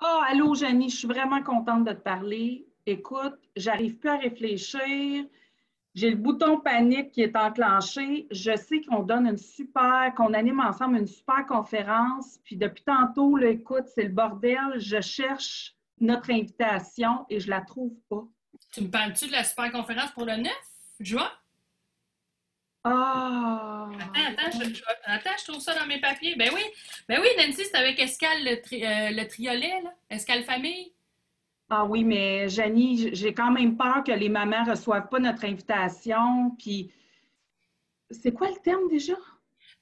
Oh, allô, Janie, je suis vraiment contente de te parler. Écoute, j'arrive plus à réfléchir. J'ai le bouton panique qui est enclenché. Je sais qu'on donne une super, qu'on anime ensemble une super conférence. Puis depuis tantôt, là, écoute, c'est le bordel. Je cherche notre invitation et je la trouve pas. Tu me parles-tu de la super conférence pour le 9 juin? Ah! Attends, je, je- attends, je trouve ça dans mes papiers. Ben oui, ben oui, Nancy, c'est avec Escale le, tri- euh, le triolet, là. Escale famille. Ah oui, mais Janie, j'ai quand même peur que les mamans ne reçoivent pas notre invitation. Puis, c'est quoi le terme déjà?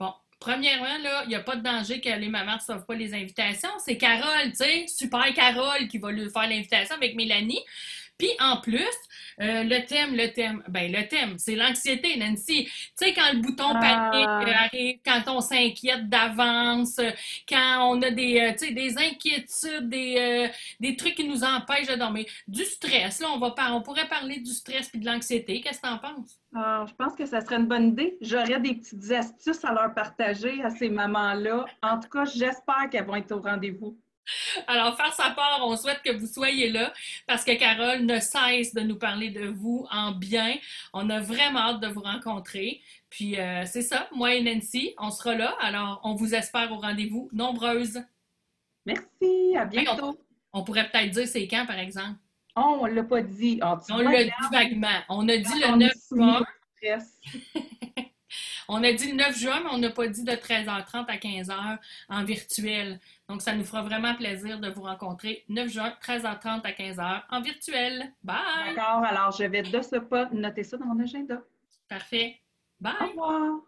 Bon, premièrement, là, il n'y a pas de danger que les mamans ne reçoivent pas les invitations. C'est Carole, tu sais, super Carole qui va lui faire l'invitation avec Mélanie. Puis en plus, euh, le thème, le thème, ben le thème, c'est l'anxiété, Nancy. Tu sais, quand le bouton Ah. panique euh, arrive, quand on s'inquiète d'avance, euh, quand on a des, euh, tu des inquiétudes, des, des trucs qui nous empêchent de dormir, du stress, là, on va par- on pourrait parler du stress puis de l'anxiété. Qu'est-ce que t'en penses? Ah, je pense que ça serait une bonne idée. J'aurais des petites astuces à leur partager à ces mamans-là. En tout cas, j'espère qu'elles vont être au rendez-vous. Alors, faire sa part, on souhaite que vous soyez là parce que Carole ne cesse de nous parler de vous en bien. On a vraiment hâte de vous rencontrer. Puis, euh, c'est ça, moi et Nancy, on sera là. Alors, on vous espère au rendez-vous nombreuses. Merci, à bientôt. On pourrait peut-être dire c'est quand, par exemple? Oh, on ne l'a pas dit. Ah, On l'a dit vaguement. On a dit quand le on est 9 soumis juin. au stress. On a dit le 9 juin, mais on n'a pas dit de 13h30 à 15h en virtuel. Donc, ça nous fera vraiment plaisir de vous rencontrer 9 juin, 13h30 à 15h en virtuel. Bye! D'accord, alors je vais de ce pas noter ça dans mon agenda. Parfait. Bye! Au revoir.